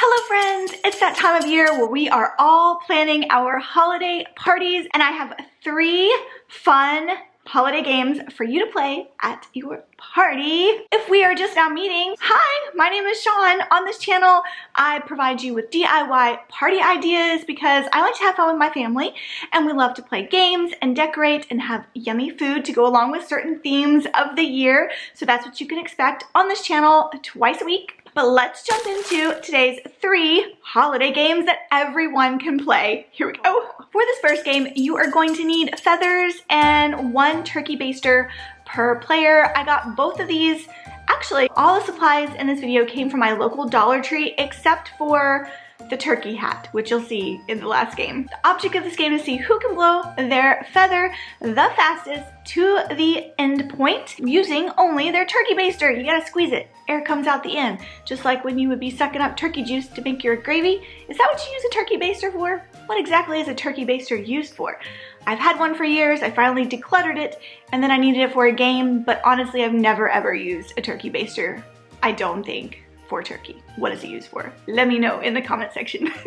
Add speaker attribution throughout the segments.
Speaker 1: Hello friends, it's that time of year where we are all planning our holiday parties and I have three fun holiday games for you to play at your party. If we are just now meeting, hi, my name is Shawn. On this channel, I provide you with DIY party ideas because I like to have fun with my family and we love to play games and decorate and have yummy food to go along with certain themes of the year. So that's what you can expect on this channel twice a week. But let's jump into today's three holiday games that everyone can play. Here we go. For this first game, you are going to need feathers and one turkey baster per player. I got both of these. Actually, all the supplies in this video came from my local Dollar Tree except for the turkey hat, which you'll see in the last game. The object of this game is to see who can blow their feather the fastest to the end point using only their turkey baster. You gotta squeeze it. Air comes out the end, just like when you would be sucking up turkey juice to make your gravy. Is that what you use a turkey baster for? What exactly is a turkey baster used for? I've had one for years, I finally decluttered it, and then I needed it for a game, but honestly I've never ever used a turkey baster. I don't think for turkey. What is it used for? Let me know in the comment section.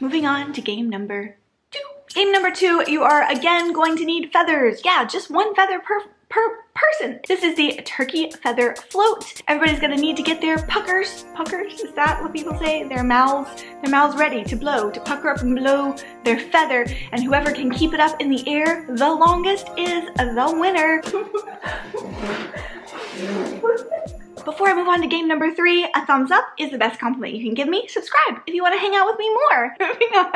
Speaker 1: Moving on to game number two. Game number two, you are again going to need feathers. Yeah, just one feather per, per person. This is the turkey feather float. Everybody's gonna need to get their puckers, puckers, is that what people say? Their mouths, their mouths ready to blow, to pucker up and blow their feather, and whoever can keep it up in the air the longest is the winner. Before I move on to game number three, a thumbs up is the best compliment you can give me. Subscribe if you wanna hang out with me more. Moving on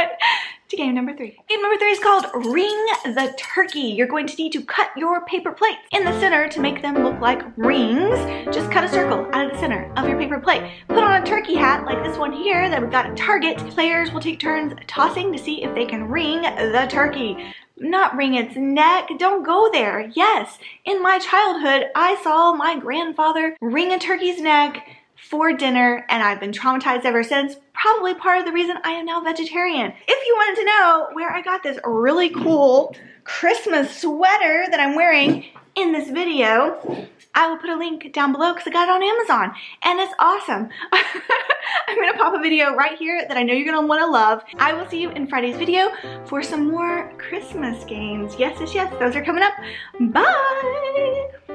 Speaker 1: to game number three. Game number three is called Ring the Turkey. You're going to need to cut your paper plates in the center to make them look like rings. Just cut a circle out of the center of your paper plate. Put on a turkey hat like this one here that we've got a target. Players will take turns tossing to see if they can ring the turkey not wring its neck. Don't go there. Yes, in my childhood, I saw my grandfather wring a turkey's neck for dinner and I've been traumatized ever since. Probably part of the reason I am now vegetarian. If you wanted to know where I got this really cool Christmas sweater that I'm wearing in this video, I will put a link down below because I got it on Amazon and it's awesome. I'm gonna pop a video right here that I know you're gonna wanna love. I will see you in Friday's video for some more Christmas games. Yes, yes, yes, those are coming up. Bye!